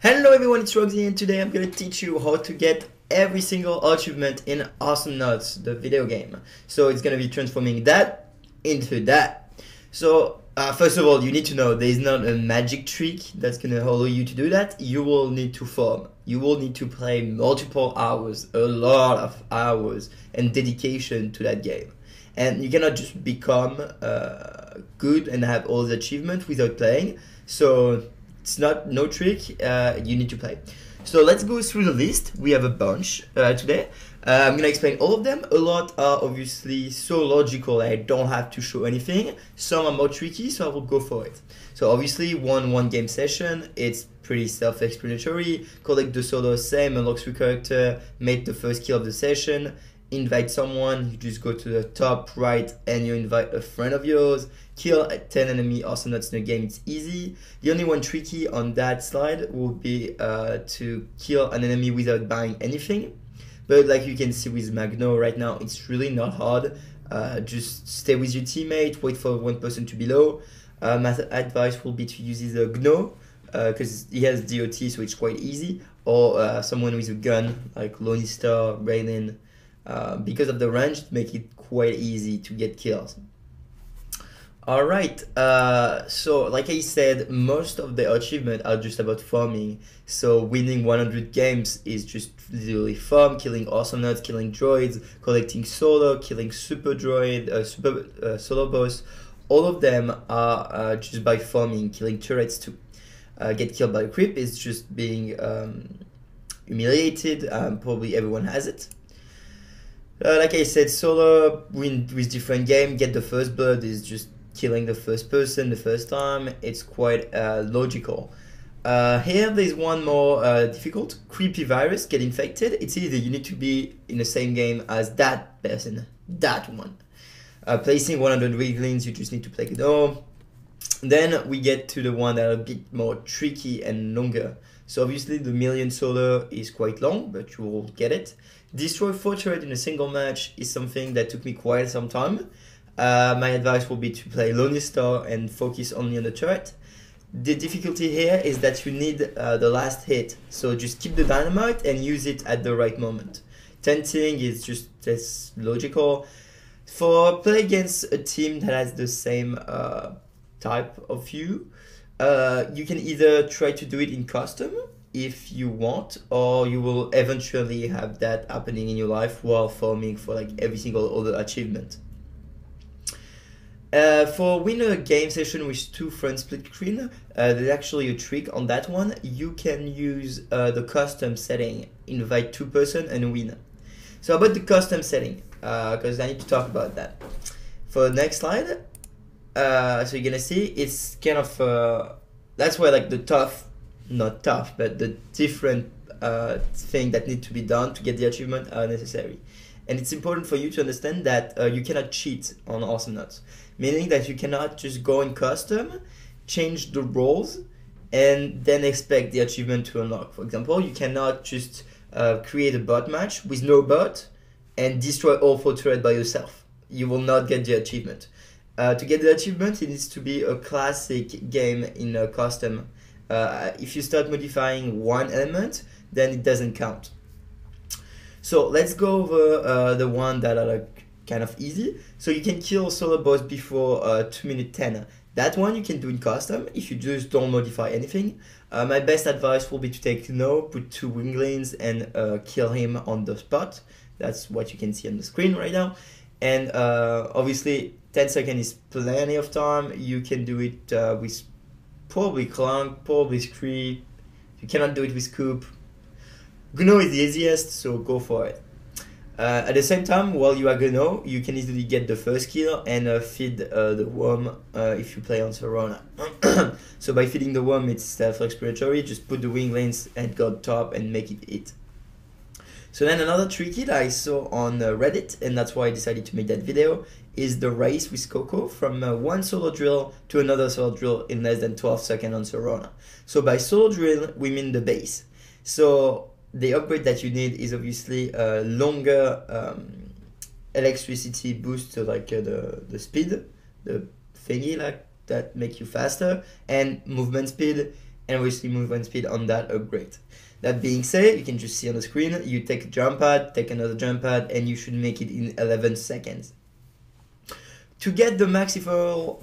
Hello everyone, it's Rogzy and today I'm gonna teach you how to get every single achievement in Awesomenauts, the video game. So it's gonna be transforming that into that. So uh, first of all, you need to know there is not a magic trick that's gonna allow you to do that. You will need to form. You will need to play multiple hours, a lot of hours, and dedication to that game. And you cannot just become uh, good and have all the achievements without playing. So it's not no trick. Uh, you need to play. So let's go through the list. We have a bunch uh, today. Uh, I'm gonna explain all of them. A lot are obviously so logical I don't have to show anything. Some are more tricky, so I will go for it. So obviously, one one game session. It's pretty self-explanatory. Collect the solar same, unlock three character, make the first kill of the session invite someone, you just go to the top right and you invite a friend of yours, kill 10 enemy Awesomenauts in the game, it's easy. The only one tricky on that slide would be uh, to kill an enemy without buying anything. But like you can see with Magno right now, it's really not hard. Uh, just stay with your teammate, wait for one person to be low. Uh, my advice will be to use either Gnaw, because uh, he has DOT, so it's quite easy, or uh, someone with a gun like Lonestar, Raelynn, uh, because of the range make it quite easy to get kills. All right uh, so like i said most of the achievements are just about farming. So winning 100 games is just literally farm killing Awesomenauts killing droids collecting solar killing super droid uh, super uh, solar boss. All of them are uh, just by farming killing turrets too. Uh, get killed by a creep is just being um, humiliated um, probably everyone has it uh, like I said, solo win with different game. Get the first blood is just killing the first person the first time. It's quite uh, logical. Uh, here there's one more uh, difficult. Creepy virus get infected. It's either you need to be in the same game as that person, that one. Uh, placing 100 weedlings, you just need to play Gnaw. Then we get to the one that are a bit more tricky and longer. So obviously the million solar is quite long, but you will get it. Destroy four turret in a single match is something that took me quite some time. Uh, my advice will be to play Lonely Star and focus only on the turret. The difficulty here is that you need uh, the last hit, so just keep the dynamite and use it at the right moment. Tenting is just as logical. For play against a team that has the same uh, type of you, uh, you can either try to do it in custom if you want, or you will eventually have that happening in your life while farming for like every single other achievement. Uh, for winner game session with two friends split screen, uh, there's actually a trick on that one. You can use uh, the custom setting, invite two person and win. So about the custom setting, because uh, I need to talk about that. For the next slide, uh, so you're gonna see it's kind of uh, that's where like the tough not tough, but the different uh, thing that need to be done to get the achievement are necessary. And it's important for you to understand that uh, you cannot cheat on Awesomenauts, meaning that you cannot just go in custom, change the roles, and then expect the achievement to unlock. For example, you cannot just uh, create a bot match with no bot and destroy all four turret by yourself. You will not get the achievement. Uh, to get the achievement, it needs to be a classic game in a custom uh, if you start modifying one element, then it doesn't count. So let's go over uh, the one that are like kind of easy. So you can kill solar boss before uh, 2 minute 10. That one you can do in custom if you just don't modify anything. Uh, my best advice will be to take Gnaw, put two weedlings and uh, kill him on the spot. That's what you can see on the screen right now. And uh, obviously 10 seconds is plenty of time. You can do it uh, with probably Clunk, probably Scree. You cannot do it with Coop. Gnaw is the easiest, so go for it. Uh, at the same time, while you are Gnaw, you can easily get the first kill and uh, feed uh, the worm uh, if you play on Sorona. so by feeding the worm, it's self-explanatory. Just put the weedlings and go top and make it hit. So then another tricky that I saw on uh, Reddit, and that's why I decided to make that video, is the race with Coco from uh, one solar drill to another solar drill in less than 12 seconds on Sorona. So by solar drill, we mean the base. So the upgrade that you need is obviously a longer um, electricity boost to like uh, the, the speed, the thingy like that make you faster, and movement speed and obviously movement speed on that upgrade. That being said, you can just see on the screen, you take a jump pad, take another jump pad, and you should make it in 11 seconds. To get the maximum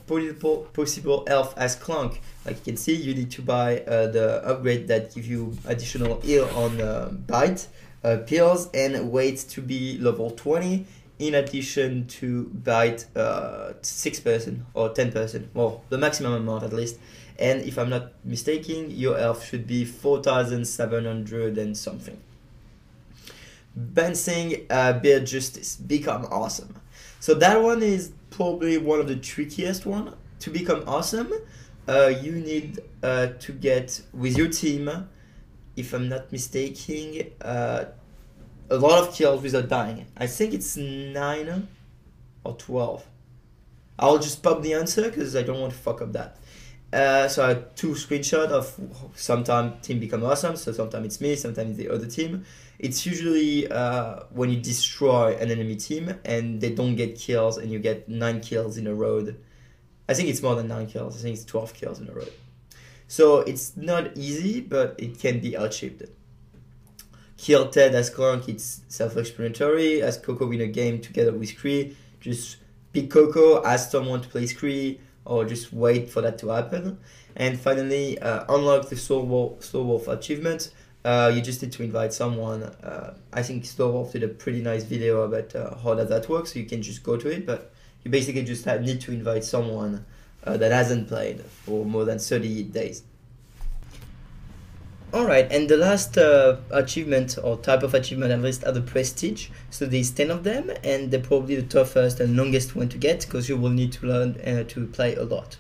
possible health as Clunk, like you can see, you need to buy uh, the upgrade that give you additional heal on uh, bite, uh, pills, and wait to be level 20 in addition to bite uh, 6% or 10%, well, the maximum amount at least. And if I'm not mistaken, your health should be 4,700 and something. Bouncing uh, Bear Justice, become awesome. So that one is probably one of the trickiest one. To become awesome, uh, you need uh, to get with your team, if I'm not mistaken, uh, a lot of kills without dying. I think it's 9 or 12. I'll just pop the answer because I don't want to fuck up that. Uh, so I have two screenshots of sometimes team become awesome, so sometimes it's me, sometimes it's the other team. It's usually uh, when you destroy an enemy team and they don't get kills and you get 9 kills in a row. I think it's more than 9 kills, I think it's 12 kills in a row. So it's not easy, but it can be achieved. Kill Ted as Clunk, it's self-explanatory. As Coco win a game together with Scree, just pick Coco, ask someone to play Scree, or just wait for that to happen. And finally, uh, unlock the Soul Wolf, Soul Wolf achievement. Uh, you just need to invite someone. Uh, I think Soul Wolf did a pretty nice video about uh, how does that work, so you can just go to it. But you basically just have, need to invite someone uh, that hasn't played for more than 30 days. Alright, and the last uh, achievement or type of achievement at least are the prestige. So there's 10 of them, and they're probably the toughest and longest one to get because you will need to learn uh, to play a lot.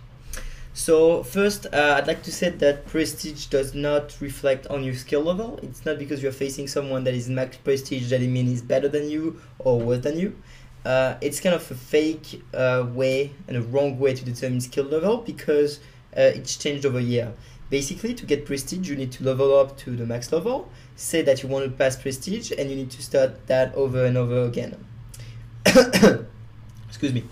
So first, uh, I'd like to say that prestige does not reflect on your skill level. It's not because you're facing someone that is max prestige that it means is better than you or worse than you. Uh, it's kind of a fake uh, way and a wrong way to determine skill level because uh, it's changed over a year. Basically, to get prestige, you need to level up to the max level, say that you want to pass prestige, and you need to start that over and over again. Excuse me.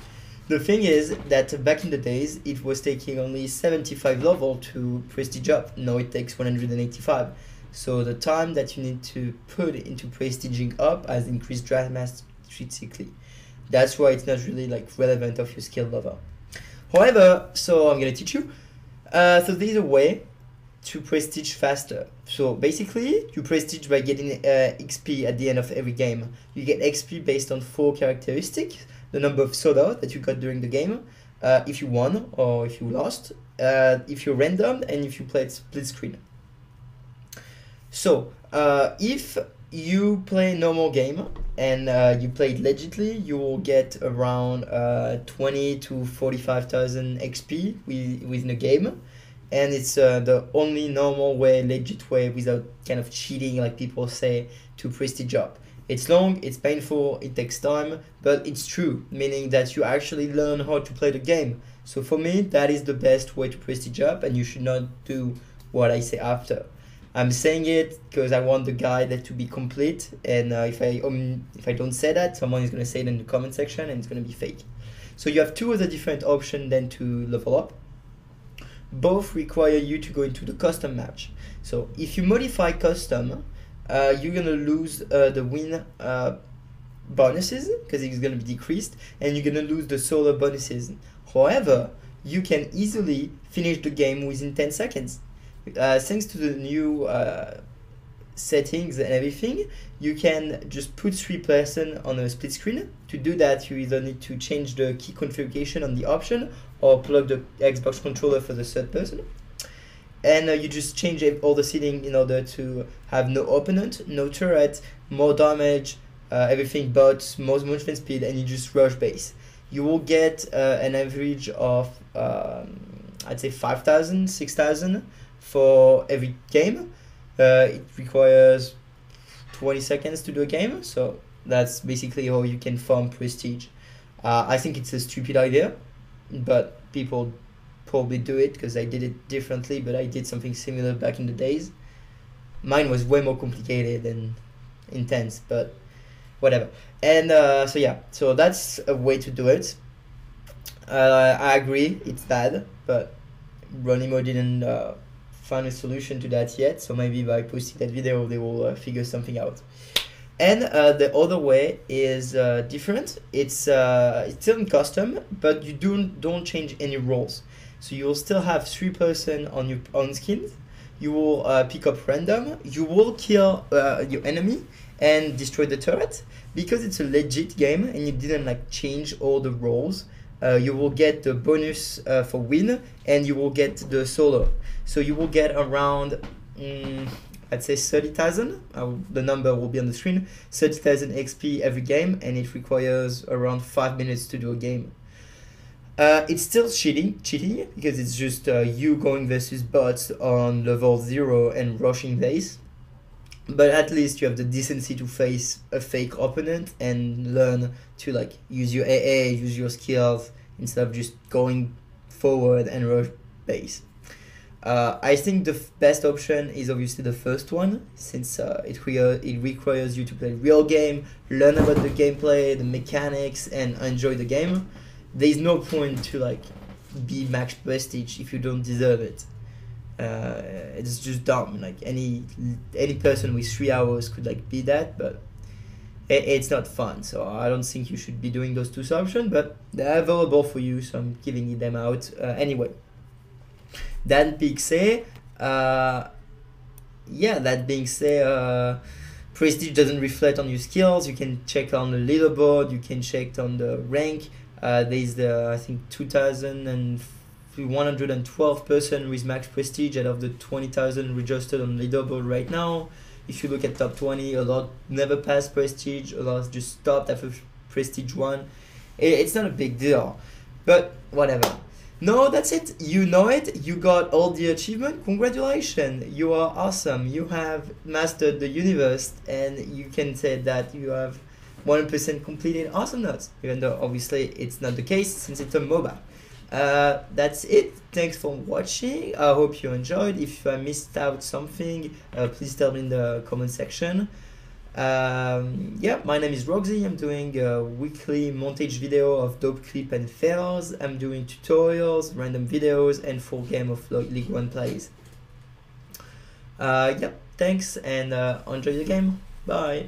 The thing is that back in the days, it was taking only 75 level to prestige up. Now it takes 185. So the time that you need to put into prestiging up has increased drastically. That's why it's not really like relevant of your skill level. However, so I'm gonna teach you uh, so there's a way to prestige faster. So basically, you prestige by getting uh, XP at the end of every game. You get XP based on four characteristics: the number of soda that you got during the game, uh, if you won or if you lost, uh, if you're random, and if you played split screen. So uh, if you play normal game and uh, you play it legitly, you will get around uh, 20 to 45,000 XP with, within a game. And it's uh, the only normal way, legit way, without kind of cheating, like people say, to prestige up. It's long, it's painful, it takes time, but it's true, meaning that you actually learn how to play the game. So for me, that is the best way to prestige up, and you should not do what I say after. I'm saying it because I want the guide to be complete, and uh, if I um, if I don't say that, someone is gonna say it in the comment section, and it's gonna be fake. So you have two other different options then to level up. Both require you to go into the custom match. So if you modify custom, uh, you're gonna lose uh, the win uh, bonuses because it's gonna be decreased, and you're gonna lose the solar bonuses. However, you can easily finish the game within 10 seconds uh, thanks to the new uh, settings and everything, you can just put three person on a split screen. To do that, you either need to change the key configuration on the option or plug the Xbox controller for the third person. And uh, you just change all the setting in order to have no opponent, no turret, more damage, uh, everything but more movement speed, and you just rush base. You will get uh, an average of, um, I'd say 5,000, 6,000 for every game. Uh, it requires 20 seconds to do a game, so that's basically how you can farm prestige. Uh, I think it's a stupid idea, but people probably do it because I did it differently, but I did something similar back in the days. Mine was way more complicated and intense, but whatever. And uh, so yeah, so that's a way to do it. Uh, I agree, it's bad, but Ronimo didn't uh, find a solution to that yet. So maybe by posting that video, they will uh, figure something out. And uh, the other way is uh, different. It's uh, it's still in custom, but you don't don't change any roles. So you will still have three person on your own skin. You will uh, pick up random. You will kill uh, your enemy and destroy the turret because it's a legit game and you didn't like change all the roles. Uh, you will get the bonus uh, for win and you will get the solar. So you will get around. Mm, I'd say 30,000. Uh, the number will be on the screen. 30,000 XP every game, and it requires around 5 minutes to do a game. Uh, it's still cheating, cheating because it's just uh, you going versus bots on level 0 and rushing base. But at least you have the decency to face a fake opponent and learn to like use your AA, use your skills instead of just going forward and rush base. Uh, I think the f- best option is obviously the first one, since uh, it, re- it requires you to play real game, learn about the gameplay, the mechanics, and enjoy the game. There's no point to like be max prestige if you don't deserve it. Uh, it's just dumb. Like any any person with three hours could like be that, but it, it's not fun. So I don't think you should be doing those two options. But they're available for you, so I'm giving them out uh, anyway. That being said, uh, yeah, that being said, uh, prestige doesn't reflect on your skills. You can check on the leaderboard. You can check on the rank. Uh, there's the I think 2,112 person with max prestige out of the 20,000 registered on leaderboard right now. If you look at top 20, a lot never passed prestige. A lot just stopped after prestige one. It, it's not a big deal, but whatever. No, that's it. You know it. You got all the achievement. Congratulations. You are awesome. You have mastered the universe and you can say that you have 100% completed Awesomenauts, even though obviously it's not the case since it's a MOBA. Uh, that's it. Thanks for watching. I hope you enjoyed. If I missed out something, uh, please tell me in the comment section. Um, yeah, my name is Rogzy. I'm doing a weekly montage video of dope clip and fails. I'm doing tutorials, random videos, and full game of League One plays. Uh, yeah, thanks and uh, enjoy the game. Bye.